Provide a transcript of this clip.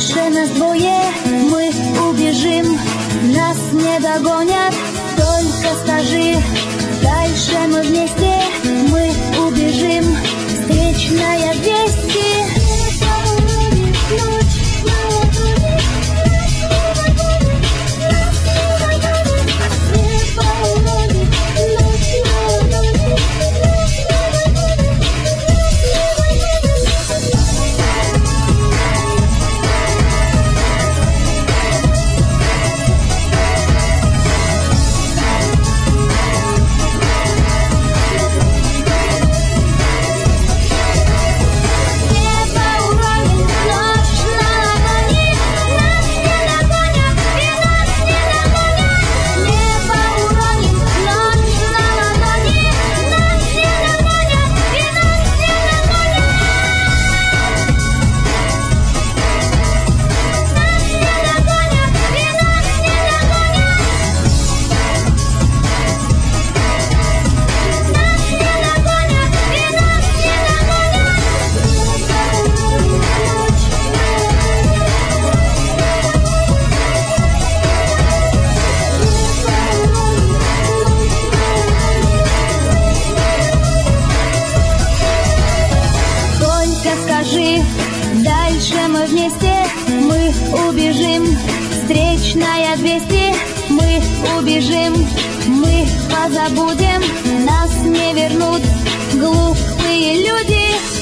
Wyższe nas boje, my ubieżym Nas nie dogoniat, tylko starzy. Дальше мы вместе, мы убежим. Встречная 200, мы убежим. Мы позабудем, нас не вернут Глупые люди,